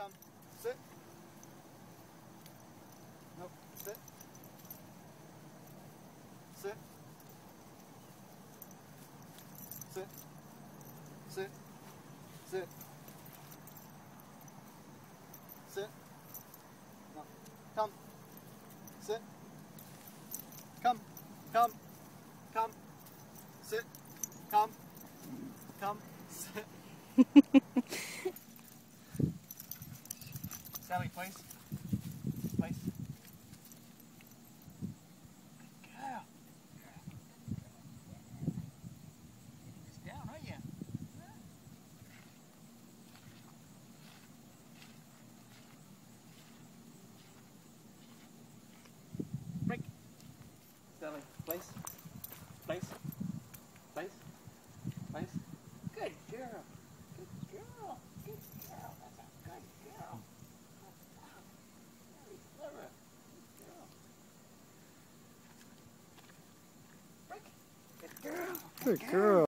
Come. Sit. Nope. Sit. Sit. Sit. Sit. Sit. Sit. No. Come. Sit. Come. Come. Come. Sit. Come. Come. Sit. Sally, place. Place. Good girl. It's down, aren't you? Break. Sally, place. Place. Place. Place. Good girl. Good girl. Good girl. That's a good girl. Very clever. Good girl.